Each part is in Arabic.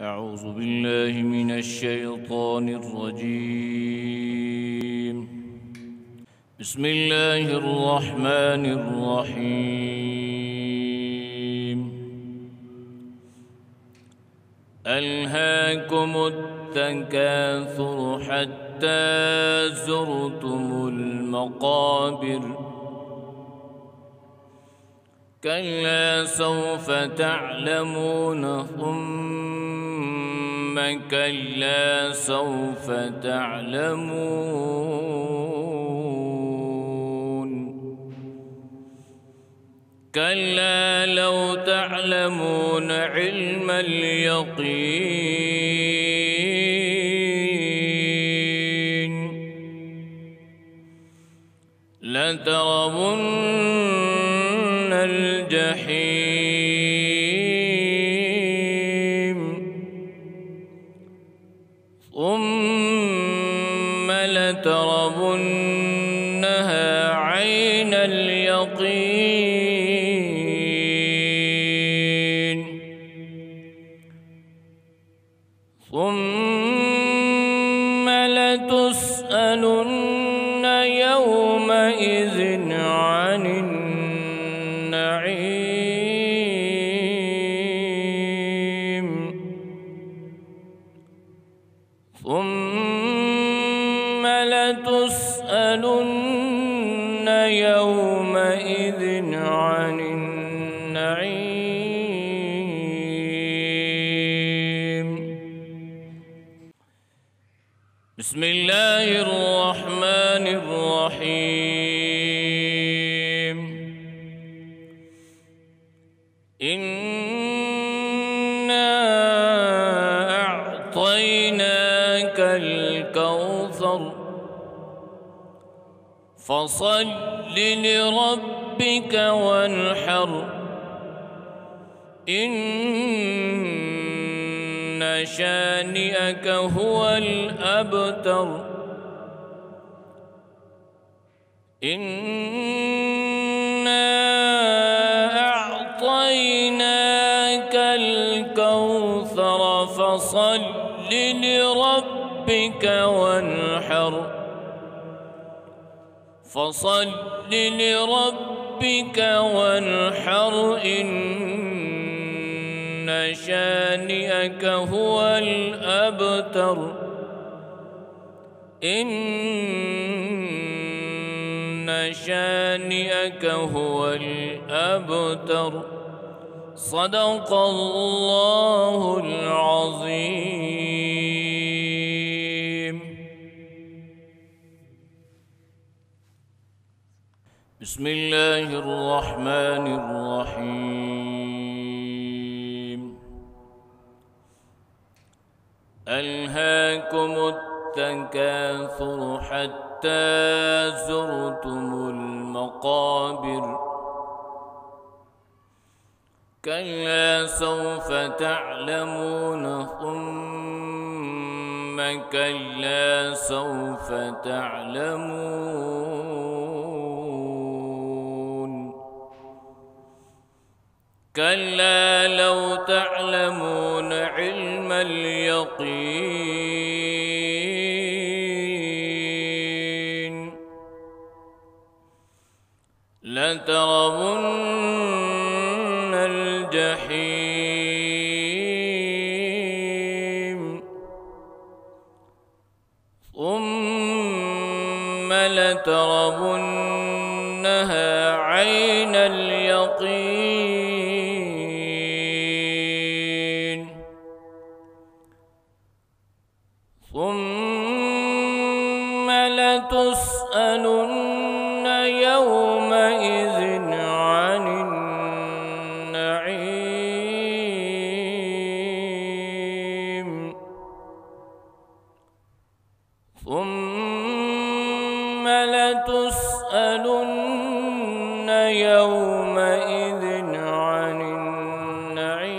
أعوذ بالله من الشيطان الرجيم. بسم الله الرحمن الرحيم. ألهاكم التكاثر حتى زرتم المقابر. كلا سوف تعلمون ثم كلا سوف تعلمون. كلا لو تعلمون علم اليقين. لترون ثم لترونها ثم لتسألن يومئذ عن النعيم بسم الله الرحمن الرحيم الكوثر فصل لربك وانحر. إن شانئك هو الأبتر. إنا أعطيناك الكوثر. فصل لربك وانحر. فصل لربك وانحر. إن شانئك هو الأبتر. إن شانئك هو الأبتر. صدق الله العظيم. بسم الله الرحمن الرحيم. ألهاكم التكاثر حتى زرتم المقابر. كلا سوف تعلمون ثم كلا سوف تعلمون كلا لو تعلمون علم اليقين لترون الجحيم ثم لترونها عين اليقين يومئذ عن النعيم.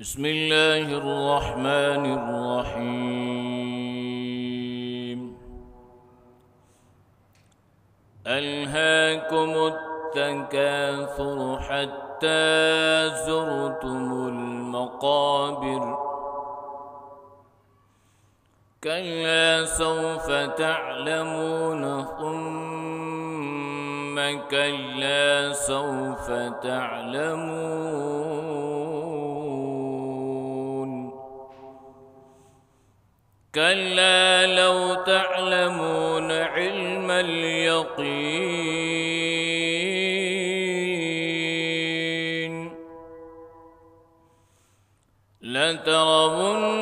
بسم الله الرحمن الرحيم. ألهاكم التكاثر حتى زرتم المقابر. كلا سوف تعلمون ثم كلا سوف تعلمون كلا لو تعلمون علم اليقين لترون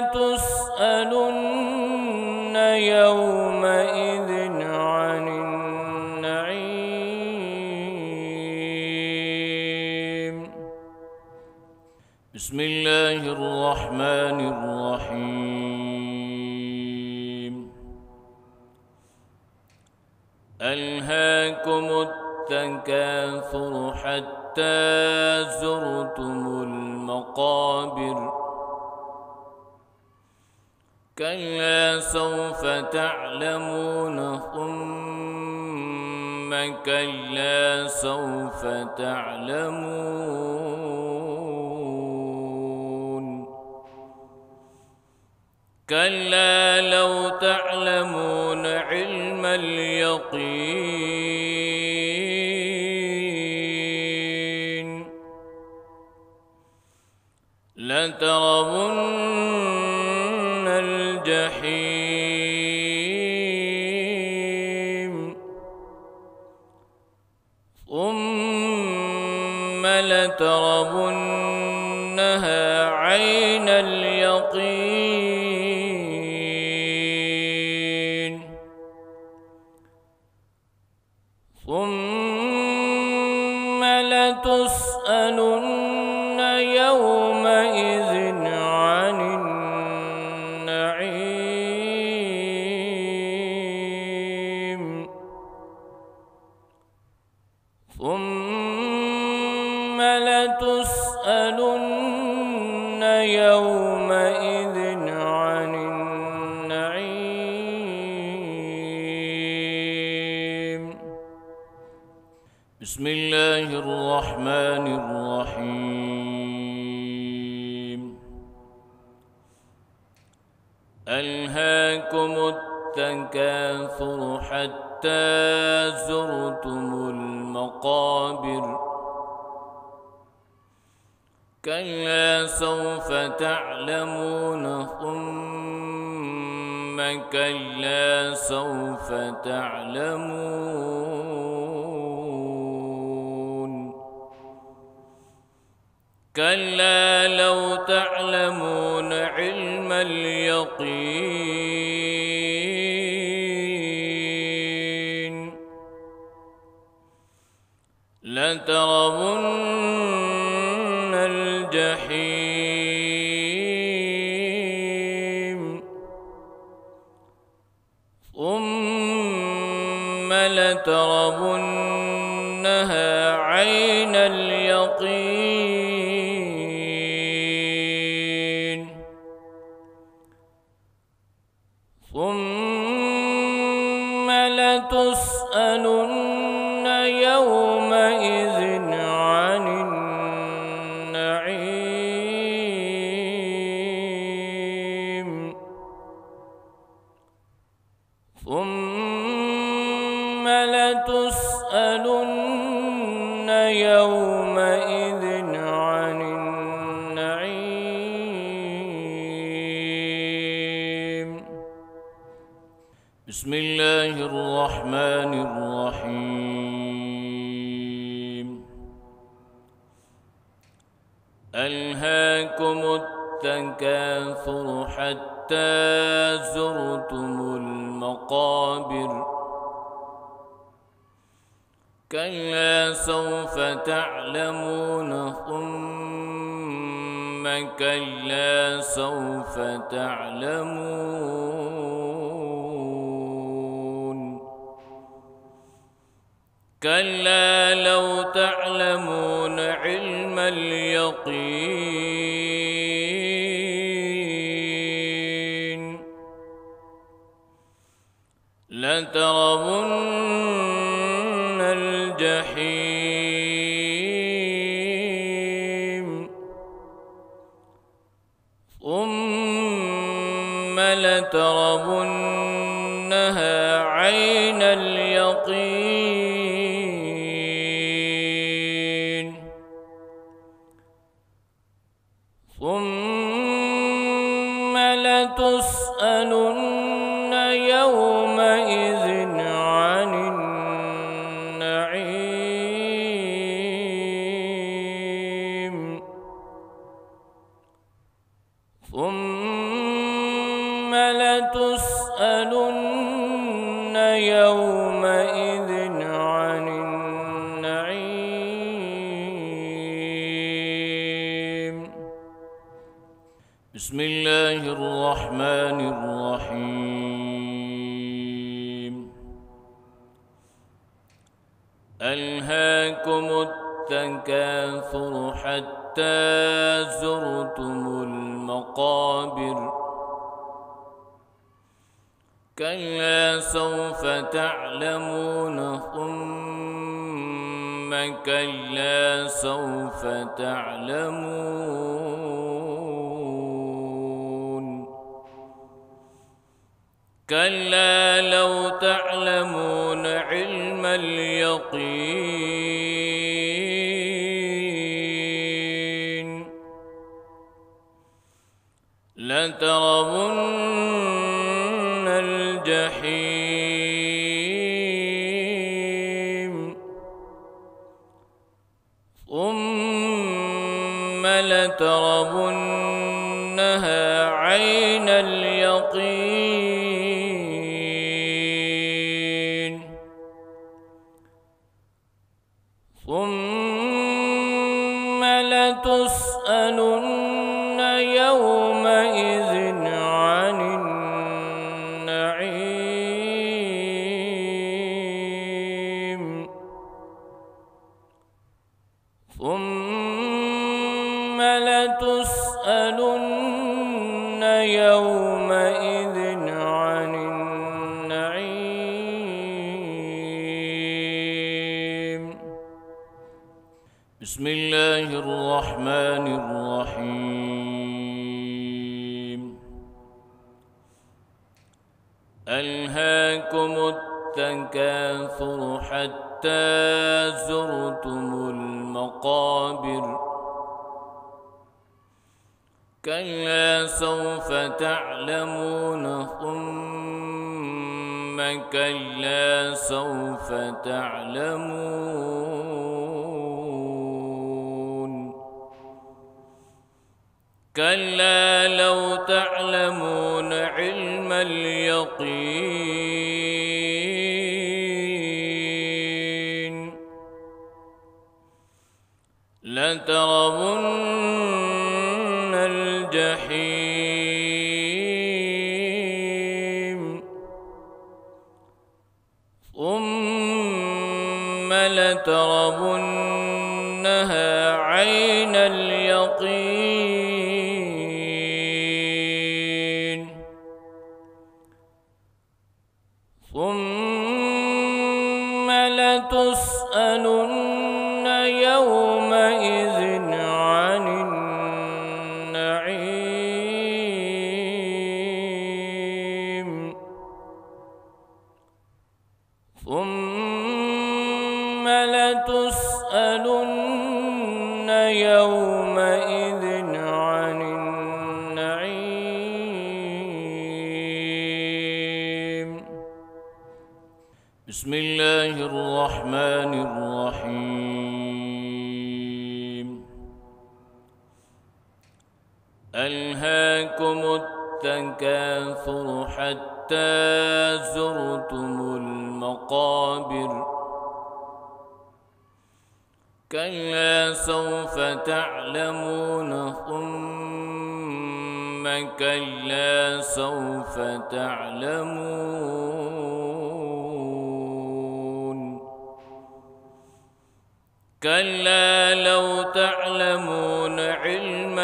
لتسألن يومئذ عن النعيم. بسم الله الرحمن الرحيم. ألهاكم التكاثر حتى زرتم المقابر. كلا سوف تعلمون ثم كلا سوف تعلمون كلا لو تعلمون علم اليقين لترون لترونها لتسألن يومئذ عن النعيم. بسم الله الرحمن الرحيم. ألهاكم التكاثر حتى زرتم المقابر. كلا سوف تعلمون ثم كلا سوف تعلمون كلا لو تعلمون علم اليقين لترون ثم لتسألن يومئذ بسم الله الرحمن الرحيم. ألهاكم التكاثر حتى زرتم المقابر. كلا سوف تعلمون ثم كلا سوف تعلمون كلا لو تعلمون علم اليقين لترون الجحيم ثم لترونها عين اليقين يومئذ عن النعيم. بسم الله الرحمن الرحيم. ألهاكم التكاثر حتى زرتم المقابر. كلا سوف تعلمون ثم كلا سوف تعلمون كلا لو تعلمون علم اليقين لترون ثم لترونها عين اليقين. ثم لتسألن يومئذ عن النعيم بسم الله الرحمن الرحيم ألهاكم التكاثر حتى زرتم المقابر. كلا سوف تعلمون ثم كلا سوف تعلمون. كلا لو تعلمون علم اليقين. لترون الجحيم ألهاكم التكاثر حتى زرتم المقابر. كلا سوف تعلمون ثم كلا سوف تعلمون. كلا لو تعلمون علم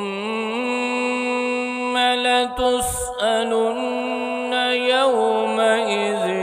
ثم لتسألن يومئذ